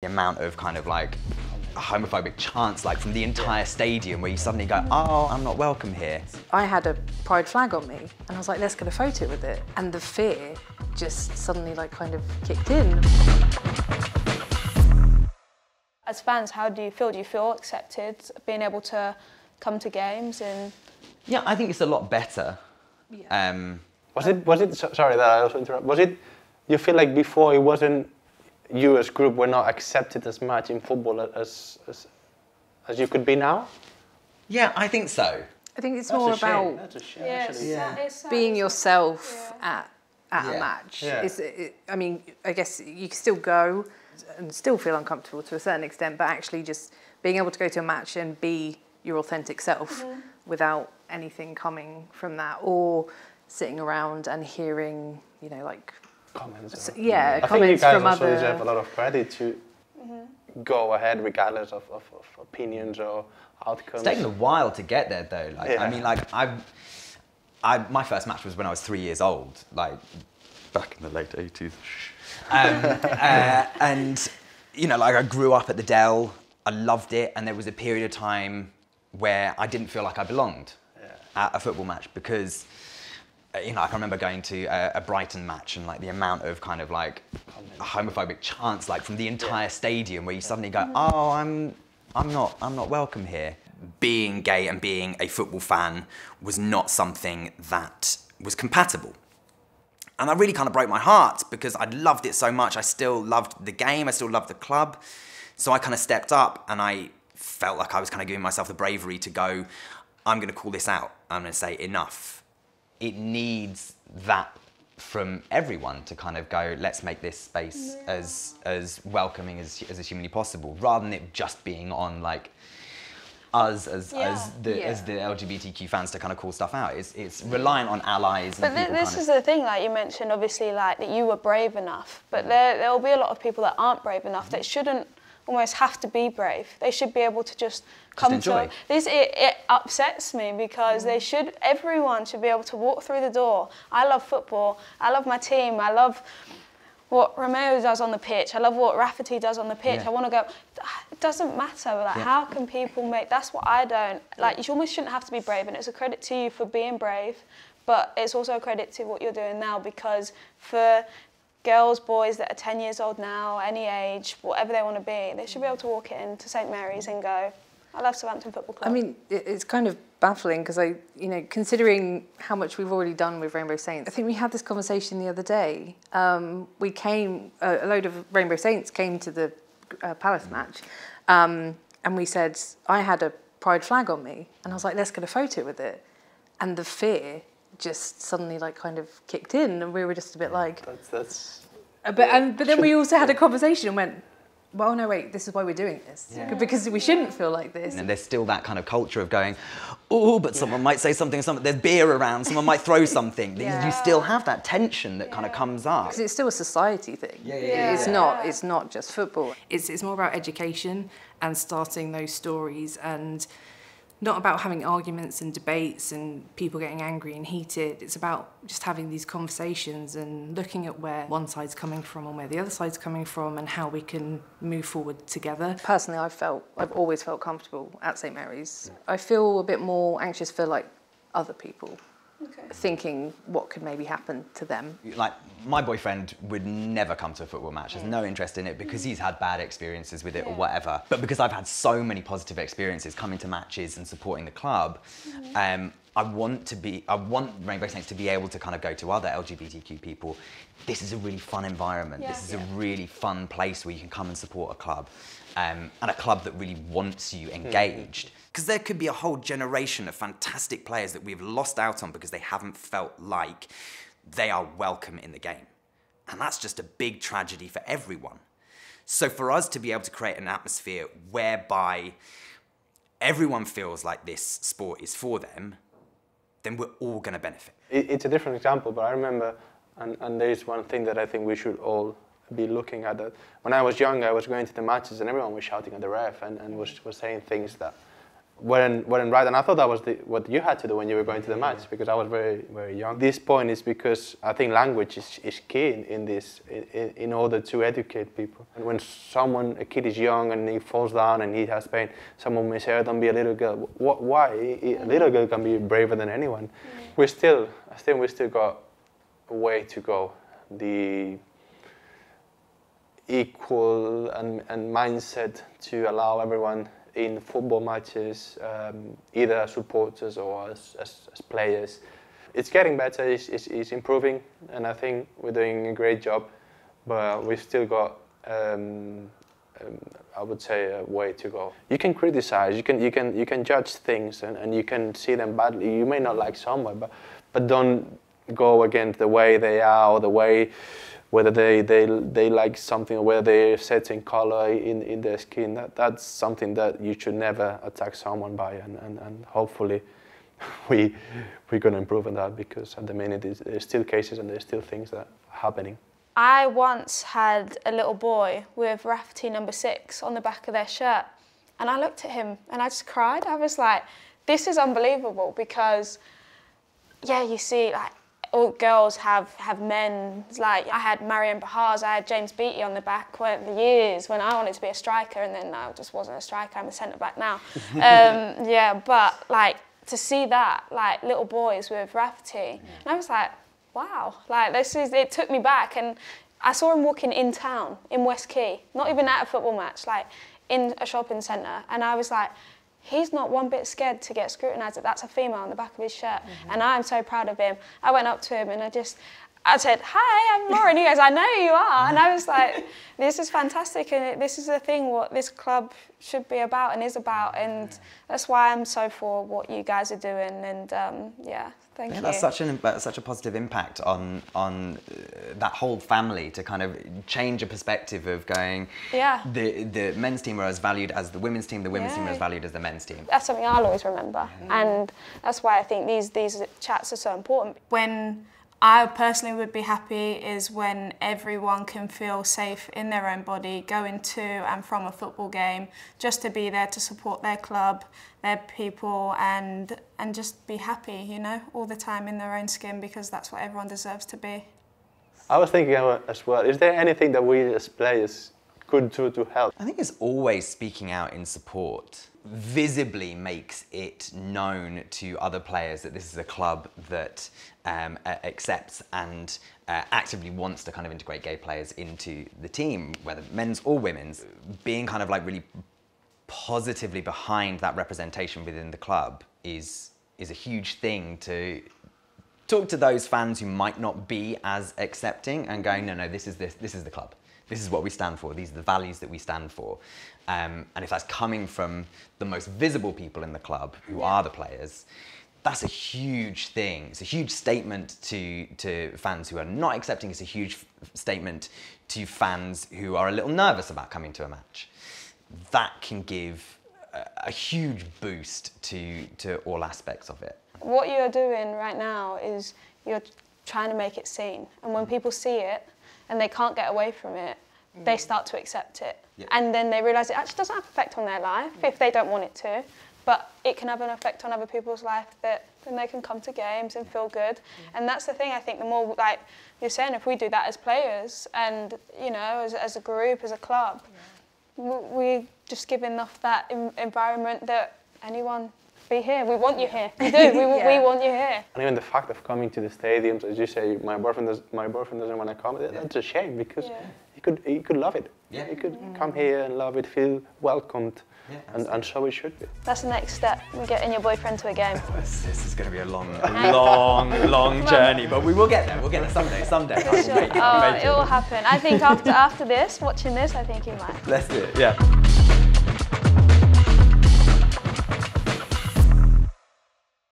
The amount of kind of like homophobic chants like from the entire stadium where you suddenly go, oh, I'm not welcome here. I had a pride flag on me and I was like, let's get a photo with it. And the fear just suddenly like kind of kicked in. As fans, how do you feel? Do you feel accepted being able to come to games and Yeah, I think it's a lot better. Um, Was it? Was it? Sorry that I also interrupt. Was it? You feel like before it wasn't you as group were not accepted as much in football as as, as you could be now. yeah, I think so. I think it's That's more a shame. about That's a shame. yeah, actually. it's being yourself at, at Yeah. a match. Yeah. It's, it, I mean, I guess you can still go and still feel uncomfortable to a certain extent, but actually just being able to go to a match and be your authentic self without anything coming from that or sitting around and hearing, you know, like, Comments. s- or- yeah, I think you guys from also other. deserve a lot of credit to Mm-hmm. go ahead regardless of, of, of opinions or outcomes. It's taken a while to get there though. Like, I mean, like I, I, my first match was when I was three years old, like back in the late 80s. Um, uh, and, you know, like I grew up at the Dell, I loved it, and there was a period of time where I didn't feel like I belonged at a football match because, Uh, you know, I can remember going to a, a Brighton match and like the amount of kind of like homophobic chants like from the entire stadium where you suddenly go, oh, I'm, I'm not, I'm not welcome here. Being gay and being a football fan was not something that was compatible. And that really kind of broke my heart because I loved it so much. I still loved the game, I still loved the club. So I kind of stepped up and I felt like I was kind of giving myself the bravery to go, I'm going to call this out. I'm going to say enough. It needs that from everyone to kind of go, let's make this space as, as welcoming as, as humanly possible, rather than it just being on like us as, Yeah. as, the, as the LGBTQ fans to kind of call stuff out. It's, it's reliant on allies. But and thi- this is the thing, like you mentioned, obviously, like that you were brave enough. But mm. there, there will be a lot of people that aren't brave enough that shouldn't almost have to be brave. They should be able to just come enjoy. to this. It, it upsets me because they should. Everyone should be able to walk through the door. I love football. I love my team. I love what Romeu does on the pitch. I love what Rafferty does on the pitch. Yeah. I want to go. It doesn't matter. Like, Yeah. how can people make? That's what I don't like. You almost shouldn't have to be brave, and it's a credit to you for being brave. But it's also a credit to what you're doing now because for girls, boys that are 10 years old now, any age, whatever they want to be, they should be able to walk into St Mary's and go, I love Southampton Football Club. I mean, it's kind of baffling because I, you know, considering how much we've already done with Rainbow Saints, I think we had this conversation the other day. Um, we came, a load of Rainbow Saints came to the uh, Palace match, um, and we said I had a pride flag on me, and I was like, let's get a photo with it, and the fear just suddenly like kind of kicked in, and we were just a bit like, That's that's. uh, but and but then we also had a conversation and went. Well, no, wait. This is why we're doing this because we shouldn't feel like this. and there's still that kind of culture of going, oh, but someone might say something, something. There's beer around, someone might throw something. You- Yeah. You still have that tension that kind of comes up. because it's still a society thing. Yeah, yeah, yeah, It's yeah. not. It's not just football. It's, it's more about education and starting those stories and not about having arguments and debates and people getting angry and heated. It's about just having these conversations and looking at where one side's coming from and where the other side's coming from and how we can move forward together. Personally, I've felt. I've always felt comfortable at St Mary's. I feel a bit more anxious for like other people, thinking what could maybe happen to them. like my boyfriend would never come to a football match. Has no interest in it because he's had bad experiences with it or whatever. But because i've had so many positive experiences coming to matches and supporting the club um, i want to be i want rainbow saints to be able to kind of go to other lgbtq people this is a really fun environment this is Yeah. a really fun place where you can come and support a club um, and a club that really wants you engaged because there could be a whole generation of fantastic players that we've lost out on because they haven't felt like they are welcome in the game. And that's just a big tragedy for everyone. So for us to be able to create an atmosphere whereby everyone feels like this sport is for them, then we're all going to benefit. It's a different example, but I remember, and, and there is one thing that I think we should all be looking at. That when I was young, I was going to the matches and everyone was shouting at the ref and, and was, was saying things that weren't, weren't right. And I thought that was the, what you had to do when you were going to the match because I was very, very young. This point is because I think language is, is key in, in this, in, in order to educate people. And when someone, a kid is young and he falls down and he has pain, someone may say, oh, don't be a little girl. What, why? A little girl can be braver than anyone. Mm. we still, I think we still got a way to go. The equal and, and mindset to allow everyone in football matches, um, either as supporters or as, as, as, players. It's getting better, it's, it's, it's, improving, and I think we're doing a great job, but we've still got, um, um, I would say, a way to go. You can criticize, you can, you can, you can judge things, and, and you can see them badly. You may not like someone, but, but don't go against the way they are or the way whether they, they, they like something or whether they're setting color in, in their skin. That, that's something that you should never attack someone by, and, and, and hopefully we, we're going to improve on that because at the minute there's still cases and there's still things that are happening. I once had a little boy with Rafferty number six on the back of their shirt, and I looked at him and I just cried. I was like, this is unbelievable because, yeah, you see, like, all girls have have men like I had Marian Pahars, I had James Beattie on the back when the years when I wanted to be a striker and then I just wasn't a striker. I'm a centre back now. um, yeah, but like to see that like little boys with Rafferty, yeah. and I was like, wow, like this is it took me back and I saw him walking in town in West Quay, not even at a football match, like in a shopping centre, and I was like he's not one bit scared to get scrutinised that that's a female on the back of his shirt. Mm-hmm. And I'm so proud of him. I went up to him and I just, I said, hi, I'm Laura. And he goes, I know you are. And I was like, this is fantastic. And this is the thing what this club should be about and is about. And that's why I'm so for what you guys are doing. And um, yeah, thank yeah, you. That's such, an, such a positive impact on, on uh, that whole family to kind of change a perspective of going, yeah. the, the men's team are as valued as the women's team, the women's yeah. team are as valued as the men's team. That's something I'll always remember. And that's why I think these, these chats are so important. When I personally would be happy is when everyone can feel safe in their own body, going to and from a football game, just to be there to support their club, their people, and and just be happy, you know, all the time in their own skin because that's what everyone deserves to be. I was thinking as well. Is there anything that we as players could do to help? I think it's always speaking out in support. Visibly makes it known to other players that this is a club that um, accepts and uh, actively wants to kind of integrate gay players into the team, whether men's or women's. Being kind of like really positively behind that representation within the club is is a huge thing to talk to those fans who might not be as accepting and going, no, no, this is this, this is the club. This is what we stand for. These are the values that we stand for. Um, and if that's coming from the most visible people in the club, who are the players, that's a huge thing. It's a huge statement to, to fans who are not accepting. It's a huge statement to fans who are a little nervous about coming to a match. That can give a, a huge boost to, to all aspects of it. What you're doing right now is you're trying to make it seen. And when people see it, and they can't get away from it, mm. they start to accept it. And then they realise it actually doesn't have effect on their life mm. if they don't want it to, but it can have an effect on other people's life that then they can come to games and feel good. Mm. And that's the thing, I think the more, like you're saying, if we do that as players and, you know, as, as a group, as a club, yeah. we, we just give enough that environment that anyone be here. We want you here. We do. We, yeah. we want you here. And even the fact of coming to the stadiums, as you say, my boyfriend does, my boyfriend doesn't want to come. That's a shame because yeah. he could he could love it. Yeah. He could mm. come here and love it, feel welcomed. Yeah, and, and so it should be. That's the next step. We're getting your boyfriend to a game. this, this is going to be a long, long, long journey, but we will get there. We'll get there someday. Someday. Sure. Oh, it will happen. I think after after this, watching this, I think you might. Let's do it. Yeah.